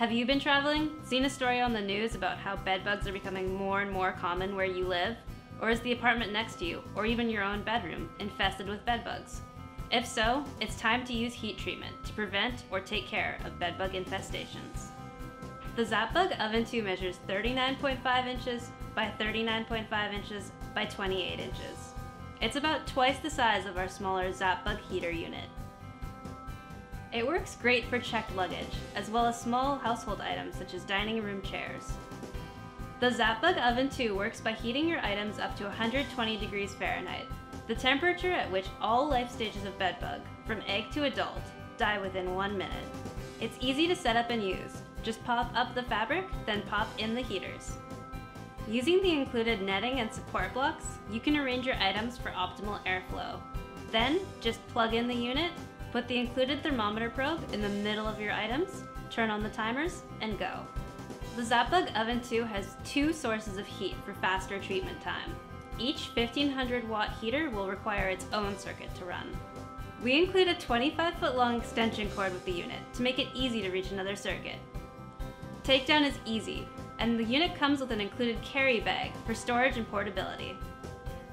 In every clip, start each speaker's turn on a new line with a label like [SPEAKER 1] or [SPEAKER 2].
[SPEAKER 1] Have you been traveling? Seen a story on the news about how bedbugs are becoming more and more common where you live? Or is the apartment next to you, or even your own bedroom, infested with bedbugs? If so, it's time to use heat treatment to prevent or take care of bedbug infestations. The ZappBug Oven 2 measures 39.5 inches by 39.5 inches by 28 inches. It's about twice the size of our smaller ZappBug heater unit. It works great for checked luggage, as well as small household items such as dining room chairs. The ZappBug Oven 2 works by heating your items up to 120 degrees Fahrenheit, the temperature at which all life stages of bedbug, from egg to adult, die within one minute. It's easy to set up and use. Just pop up the fabric, then pop in the heaters. Using the included netting and support blocks, you can arrange your items for optimal airflow. Then, just plug in the unit, put the included thermometer probe in the middle of your items, turn on the timers, and go. The ZappBug Oven 2 has two sources of heat for faster treatment time. Each 1500 watt heater will require its own circuit to run. We include a 25 foot long extension cord with the unit to make it easy to reach another circuit. Takedown is easy, and the unit comes with an included carry bag for storage and portability.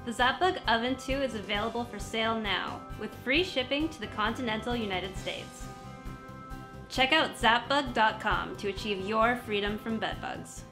[SPEAKER 1] The ZappBug Oven 2 is available for sale now, with free shipping to the continental United States. Check out zappbug.com to achieve your freedom from bedbugs.